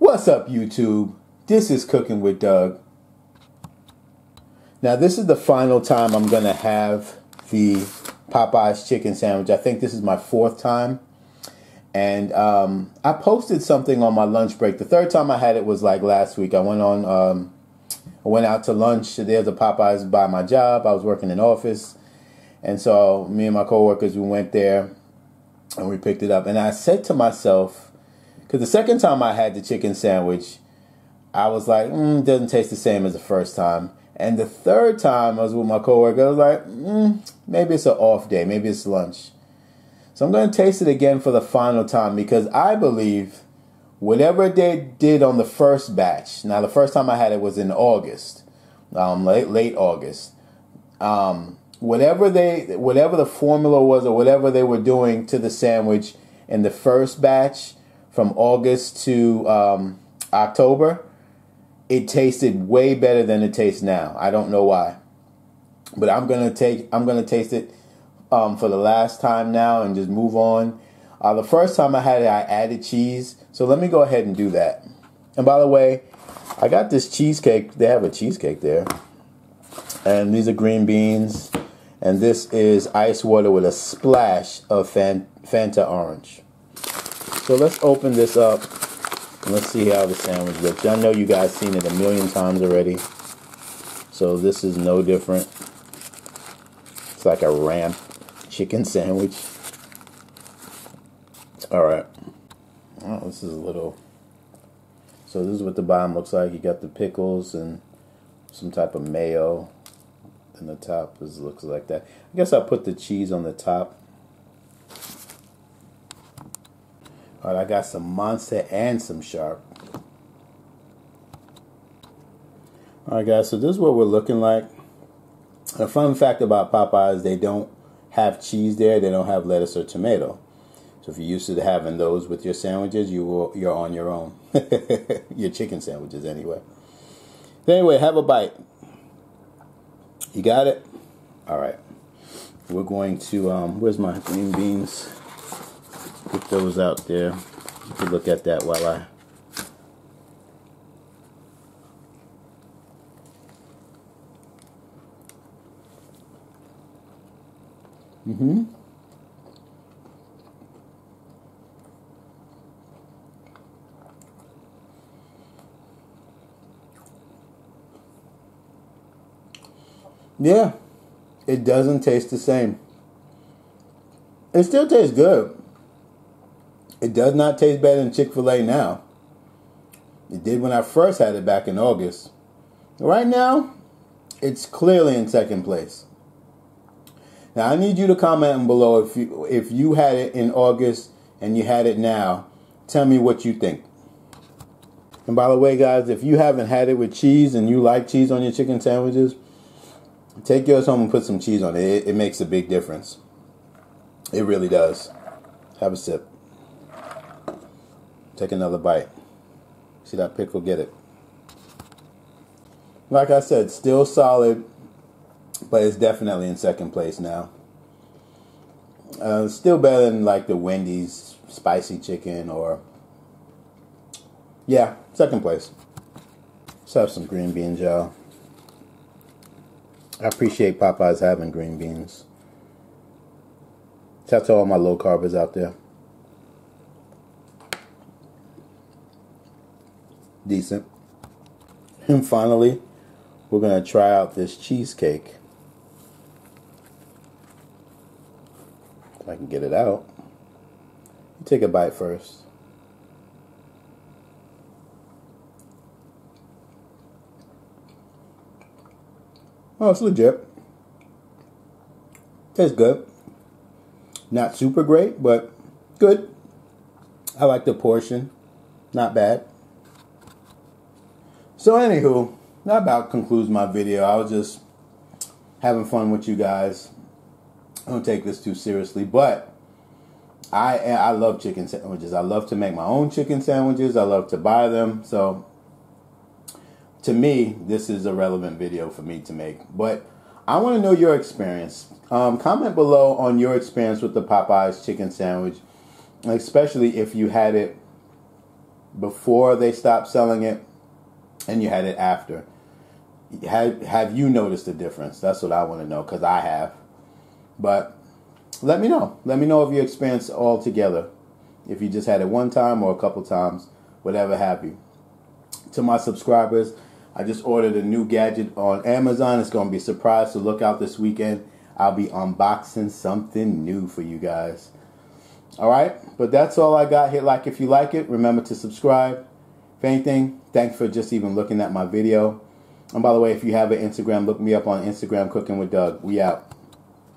What's up, YouTube? This is Cooking with Doug. Now, this is the final time I'm going to have the Popeyes chicken sandwich. I think this is my fourth time. And um, I posted something on my lunch break. The third time I had it was like last week. I went on, um, I went out to lunch. There's a Popeyes by my job. I was working in office. And so me and my coworkers, we went there and we picked it up. And I said to myself, because the second time I had the chicken sandwich, I was like, mm, doesn't taste the same as the first time. And the third time I was with my coworker, I was like, mm, maybe it's an off day, maybe it's lunch. So I'm going to taste it again for the final time because I believe whatever they did on the first batch. Now the first time I had it was in August, um, late late August. Um, whatever they whatever the formula was or whatever they were doing to the sandwich in the first batch from August to um, October it tasted way better than it tastes now. I don't know why, but I'm gonna take I'm gonna taste it um, for the last time now and just move on. Uh, the first time I had it, I added cheese, so let me go ahead and do that. And by the way, I got this cheesecake. They have a cheesecake there, and these are green beans, and this is ice water with a splash of Fanta orange. So let's open this up and Let's see how the sandwich looks. I know you guys seen it a million times already. So this is no different. It's like a ramp chicken sandwich. Alright. Oh, this is a little... So this is what the bottom looks like. You got the pickles and some type of mayo. And the top is looks like that. I guess I'll put the cheese on the top. All right, I got some Muenster and some Sharp. All right, guys, so this is what we're looking like. A fun fact about Popeyes, they don't have cheese there. They don't have lettuce or tomato. So if you're used to having those with your sandwiches, you will, you're on your own. your chicken sandwiches, anyway. But anyway, have a bite. You got it? All right. We're going to, um, where's my green beans? Put those out there. You can look at that while I Mm-hmm. Yeah, it doesn't taste the same. It still tastes good. It does not taste better than Chick fil A now. It did when I first had it back in August. Right now, it's clearly in second place. Now I need you to comment below if you if you had it in August and you had it now. Tell me what you think. And by the way, guys, if you haven't had it with cheese and you like cheese on your chicken sandwiches, take yours home and put some cheese on it. It, it makes a big difference. It really does. Have a sip. Take another bite. See that pickle? Get it. Like I said, still solid, but it's definitely in second place now. Uh, still better than like the Wendy's spicy chicken or yeah, second place. Let's have some green beans, y'all. I appreciate Popeyes having green beans. Shout out to all my low carbers out there. Decent. And finally, we're going to try out this cheesecake. If I can get it out. Take a bite first. Oh, it's legit. Tastes good. Not super great, but good. I like the portion. Not bad. So, anywho, that about concludes my video. I was just having fun with you guys. I don't take this too seriously, but I I love chicken sandwiches. I love to make my own chicken sandwiches. I love to buy them. So, to me, this is a relevant video for me to make. But I want to know your experience. Um, comment below on your experience with the Popeyes chicken sandwich, especially if you had it before they stopped selling it and you had it after. Have, have you noticed a difference? That's what I want to know because I have. But let me know. Let me know if you experienced all together. If you just had it one time or a couple times, whatever have you. To my subscribers, I just ordered a new gadget on Amazon. It's going to be a surprise, so look out this weekend. I'll be unboxing something new for you guys. All right, but that's all I got. Hit like if you like it. Remember to subscribe. If anything, thanks for just even looking at my video. And by the way, if you have an Instagram, look me up on Instagram, Cooking with Doug. We out.